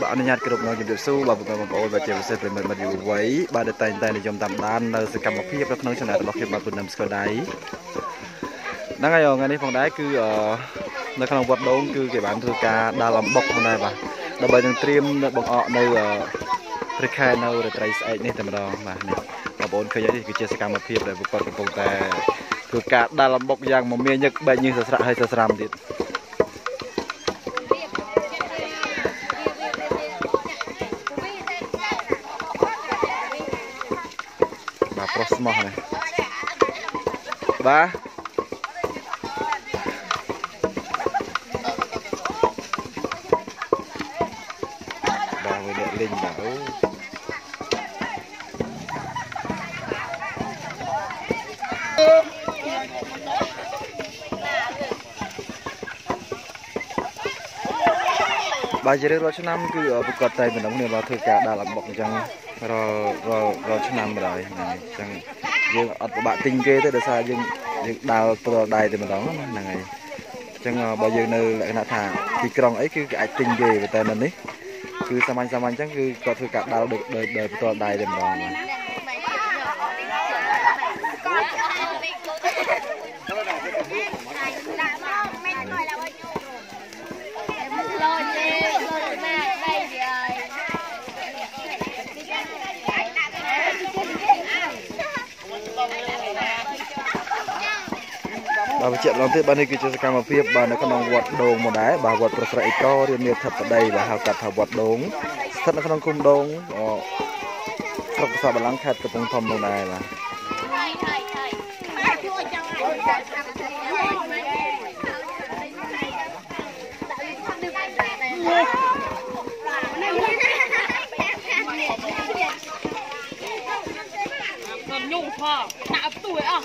បាទអនុញ្ញាតគ្រប់មកជំរាបសួរបាទបងប្អូនបាទជាពិសេសប្រិមិត្តមិត្តយុវវ័យបាទដែលតែងតែនិយមតាមដាននៅសកម្មភាពនៅក្នុង channel របស់ខ្ញុំបាទពុននឹមស្គាល់ដៃហ្នឹងហើយថ្ងៃនេះផងដែរគឺនៅក្នុងវត្តដូងគឺគេបានធ្វើការដាល់អំបុកផងដែរបាទដើម្បីនឹងត្រៀមបង្អកនៅព្រឹកខែនៅរាត្រីស្អែកនេះតែម្ដងបាទនេះបងប្អូនឃើញនេះគឺជាសកម្មភាពដែលពួកគាត់កំពុងតែធ្វើការដាល់អំបុកយ៉ាងមមាញឹកបែកញើសស្រស្រាក់ហើយសស្រាំទៀត បាទប្រុសស្មោះនេះបាទបាទវាអ្នកលេង បាទអូបាទជារៀងរាល់ឆ្នាំគឺប្រកបតែម្ដងនេះបាទធ្វើការដាក់អំបុកអញ្ចឹងរាល់រាល់រាល់ឆ្នាំម្ដងហ្នឹងអញ្ចឹងយើងអត់ពិបាកទិញគេទេដោយសារយើងយើងដើរផ្ទាល់ដៃតែម្ដងហ្នឹងហើយអញ្ចឹងបើយើងនៅលក្ខណៈថាទីក្រុងអីគឺអាចទិញគេតែនៅនេះគឺសាមញ្ញសាមញ្ញអញ្ចឹងគឺគាត់ធ្វើការដើរដោយដោយផ្ទាល់ដៃតែម្ដងបាទ បាទបញ្ជាក់ឡងទៀតបាទនេះគឺជាសកម្មភាពបាទនៅក្នុងវត្តដូងមកដែរបាទវត្តប្រស្រែអេករៀនមានធិបតីបាទហៅកាត់ថាវត្តដូងស្ថិតនៅក្នុងគុំដូងស្រុកប្រាសាទបលាំងខេត្តកំពង់ធំនោះដែរបាទញូផងដាក់ផ្ទួយអស់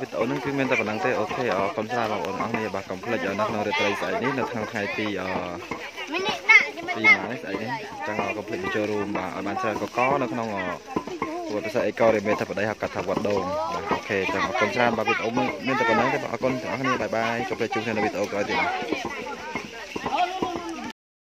វីដេអូនេះគឺ មានតែប៉ុណ្្នឹងទេ okay អរគុណច្រើនបងប្អូនអរគ្នាបាទកុំភ្លេចនៅក្នុងរាត្រីស្អែកនេះនៅក្នុងថ្ងៃទីអមីនិដាក់ទីម៉ានេះស្អែកនេះចឹងកុំភ្លេចចូលរួមបាទឲ្យបានច្រើនកកនៅក្នុងវត្តពិសេសអេកូរិមេថាបដីហៅកាត់ថាវត្តដូងបាទ okay ចឹងអរគុណច្រើនបាទវីដេអូមានតែប៉ុណ្្នឹងទេបាទអរគុណទាំងអស់គ្នា bye bye ជម្រាបជួបគ្នានៅវីដេអូក្រោយទៀតបាទ